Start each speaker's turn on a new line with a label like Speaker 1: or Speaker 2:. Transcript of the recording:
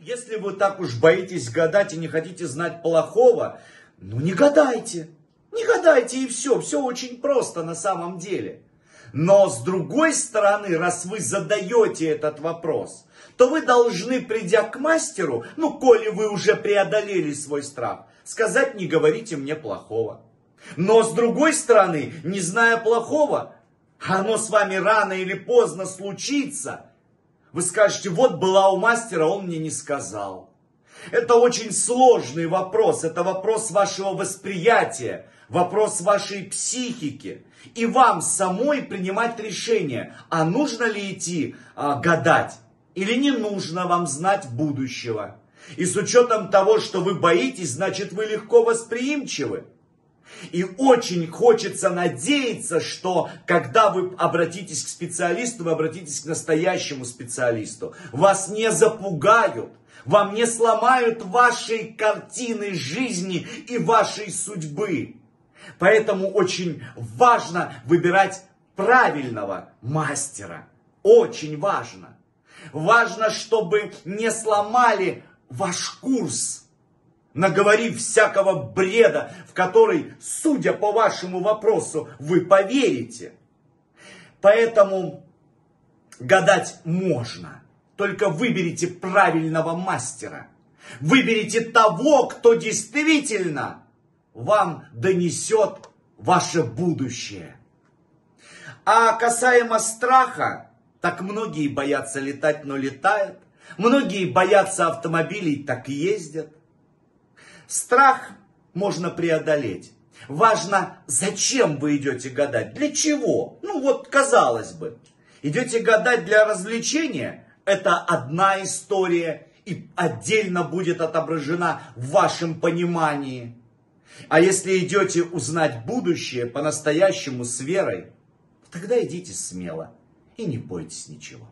Speaker 1: Если вы так уж боитесь гадать и не хотите знать плохого, ну не гадайте. Не гадайте и все. Все очень просто на самом деле. Но с другой стороны, раз вы задаете этот вопрос, то вы должны, придя к мастеру, ну, коли вы уже преодолели свой страх, сказать не говорите мне плохого. Но с другой стороны, не зная плохого, оно с вами рано или поздно случится – вы скажете, вот была у мастера, он мне не сказал. Это очень сложный вопрос, это вопрос вашего восприятия, вопрос вашей психики. И вам самой принимать решение, а нужно ли идти а, гадать или не нужно вам знать будущего. И с учетом того, что вы боитесь, значит вы легко восприимчивы. И очень хочется надеяться, что когда вы обратитесь к специалисту, вы обратитесь к настоящему специалисту. Вас не запугают, вам не сломают вашей картины жизни и вашей судьбы. Поэтому очень важно выбирать правильного мастера. Очень важно. Важно, чтобы не сломали ваш курс наговорив всякого бреда, в который, судя по вашему вопросу, вы поверите. Поэтому гадать можно. Только выберите правильного мастера. Выберите того, кто действительно вам донесет ваше будущее. А касаемо страха, так многие боятся летать, но летают. Многие боятся автомобилей, так ездят. Страх можно преодолеть. Важно, зачем вы идете гадать, для чего. Ну вот, казалось бы, идете гадать для развлечения, это одна история и отдельно будет отображена в вашем понимании. А если идете узнать будущее по-настоящему с верой, тогда идите смело и не бойтесь ничего.